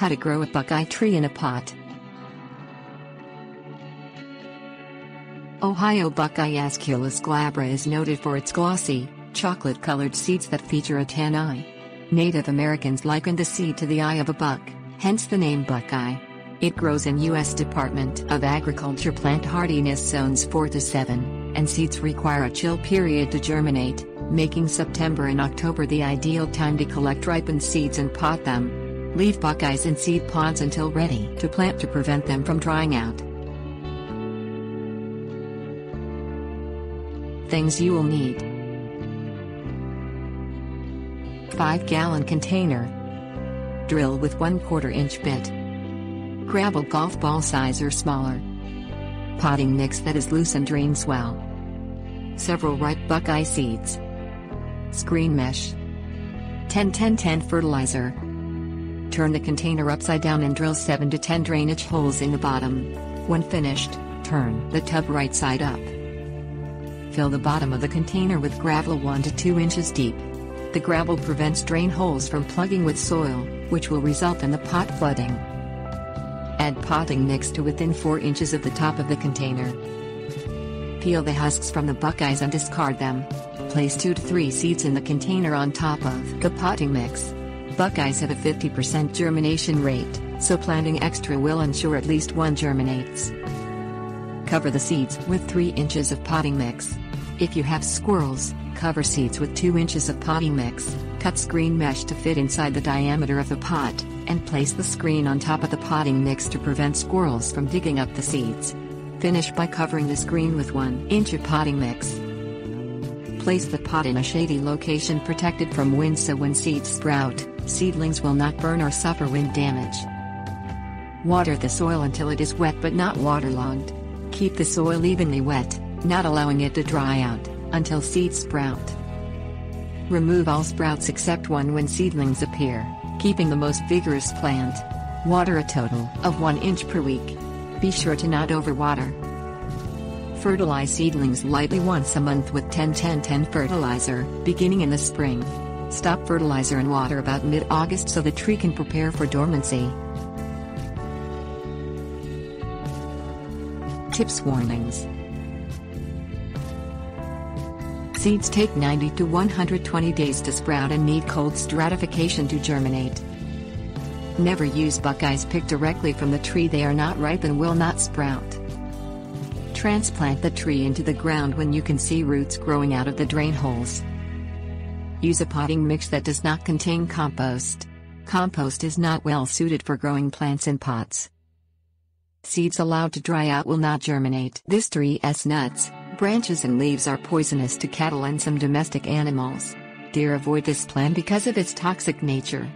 How to grow a buckeye tree in a pot. Ohio buckeye Aesculus glabra is noted for its glossy, chocolate-colored seeds that feature a tan eye. Native Americans likened the seed to the eye of a buck, hence the name buckeye. It grows in U.S. Department of Agriculture plant hardiness zones 4 to 7, and seeds require a chill period to germinate, making September and October the ideal time to collect ripened seeds and pot them. Leave buckeyes in seed pods until ready to plant to prevent them from drying out. Things you will need. 5 gallon container, drill with 1 quarter inch bit, gravel golf ball size or smaller, potting mix that is loose and drains well, several ripe buckeye seeds, screen mesh, 10 10 10 fertilizer. Turn the container upside down and drill 7 to 10 drainage holes in the bottom. When finished, turn the tub right side up. Fill the bottom of the container with gravel 1 to 2 inches deep. The gravel prevents drain holes from plugging with soil, which will result in the pot flooding. Add potting mix to within 4 inches of the top of the container. Peel the husks from the buckeyes and discard them. Place 2 to 3 seeds in the container on top of the potting mix. Buckeyes have a 50% germination rate, so planting extra will ensure at least one germinates. Cover the seeds with 3 inches of potting mix. If you have squirrels, cover seeds with 2 inches of potting mix, cut screen mesh to fit inside the diameter of the pot, and place the screen on top of the potting mix to prevent squirrels from digging up the seeds. Finish by covering the screen with 1 inch of potting mix. Place the pot in a shady location protected from wind so when seeds sprout, seedlings will not burn or suffer wind damage. Water the soil until it is wet but not waterlogged. Keep the soil evenly wet, not allowing it to dry out, until seeds sprout. Remove all sprouts except one when seedlings appear, keeping the most vigorous plant. Water a total of 1 inch per week. Be sure to not overwater. Fertilize seedlings lightly once a month with 10-10-10 fertilizer, beginning in the spring. Stop fertilizer and water about mid-August so the tree can prepare for dormancy. Tips Warnings Seeds take 90 to 120 days to sprout and need cold stratification to germinate. Never use buckeyes picked directly from the tree they are not ripe and will not sprout. Transplant the tree into the ground when you can see roots growing out of the drain holes. Use a potting mix that does not contain compost. Compost is not well suited for growing plants in pots. Seeds allowed to dry out will not germinate. This tree's nuts, branches and leaves are poisonous to cattle and some domestic animals. Deer avoid this plant because of its toxic nature.